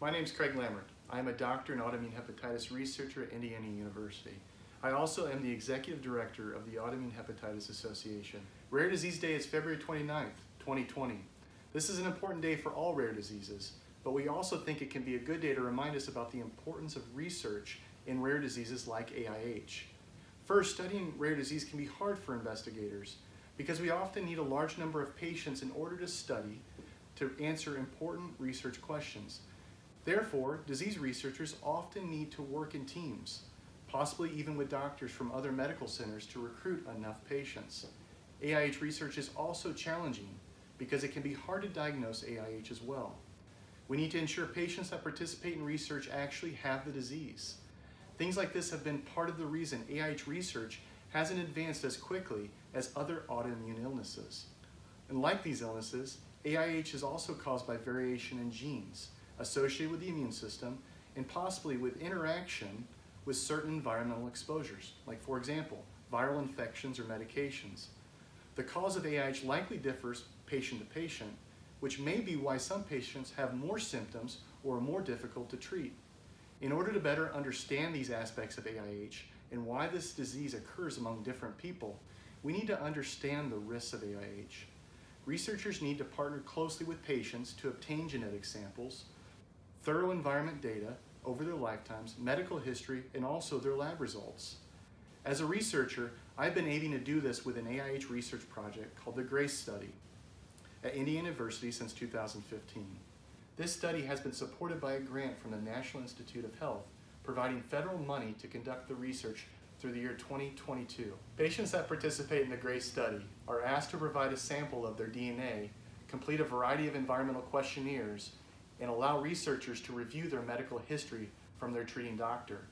My name is Craig Lammert. I am a doctor and autoimmune hepatitis researcher at Indiana University. I also am the executive director of the Autoimmune Hepatitis Association. Rare Disease Day is February 29th, 2020. This is an important day for all rare diseases, but we also think it can be a good day to remind us about the importance of research in rare diseases like AIH. First, studying rare disease can be hard for investigators because we often need a large number of patients in order to study to answer important research questions. Therefore, disease researchers often need to work in teams, possibly even with doctors from other medical centers to recruit enough patients. AIH research is also challenging because it can be hard to diagnose AIH as well. We need to ensure patients that participate in research actually have the disease. Things like this have been part of the reason AIH research hasn't advanced as quickly as other autoimmune illnesses. And like these illnesses, AIH is also caused by variation in genes associated with the immune system and possibly with interaction with certain environmental exposures, like for example, viral infections or medications. The cause of AIH likely differs patient to patient, which may be why some patients have more symptoms or are more difficult to treat. In order to better understand these aspects of AIH and why this disease occurs among different people, we need to understand the risks of AIH. Researchers need to partner closely with patients to obtain genetic samples, thorough environment data over their lifetimes, medical history, and also their lab results. As a researcher, I've been aiming to do this with an AIH research project called the GRACE Study at Indiana University since 2015. This study has been supported by a grant from the National Institute of Health, providing federal money to conduct the research through the year 2022. Patients that participate in the GRACE study are asked to provide a sample of their DNA, complete a variety of environmental questionnaires, and allow researchers to review their medical history from their treating doctor.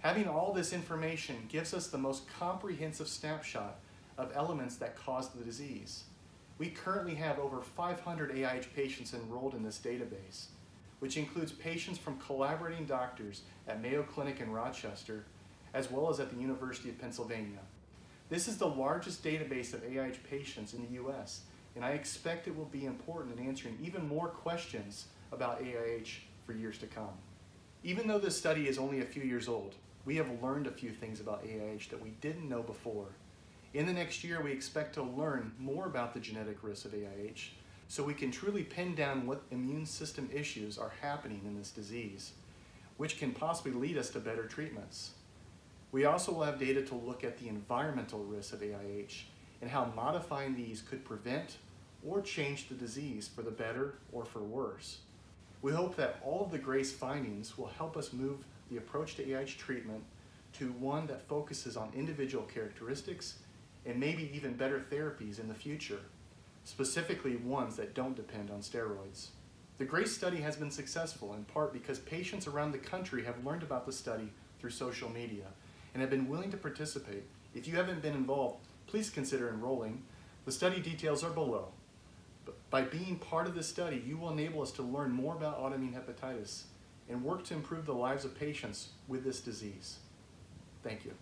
Having all this information gives us the most comprehensive snapshot of elements that cause the disease. We currently have over 500 AIH patients enrolled in this database, which includes patients from collaborating doctors at Mayo Clinic in Rochester, as well as at the University of Pennsylvania. This is the largest database of AIH patients in the US, and I expect it will be important in answering even more questions about AIH for years to come. Even though this study is only a few years old, we have learned a few things about AIH that we didn't know before. In the next year, we expect to learn more about the genetic risks of AIH so we can truly pin down what immune system issues are happening in this disease, which can possibly lead us to better treatments. We also will have data to look at the environmental risks of AIH and how modifying these could prevent or change the disease for the better or for worse. We hope that all of the GRACE findings will help us move the approach to AIH treatment to one that focuses on individual characteristics and maybe even better therapies in the future, specifically ones that don't depend on steroids. The GRACE study has been successful in part because patients around the country have learned about the study through social media and have been willing to participate. If you haven't been involved, please consider enrolling. The study details are below. By being part of this study, you will enable us to learn more about autoimmune hepatitis and work to improve the lives of patients with this disease. Thank you.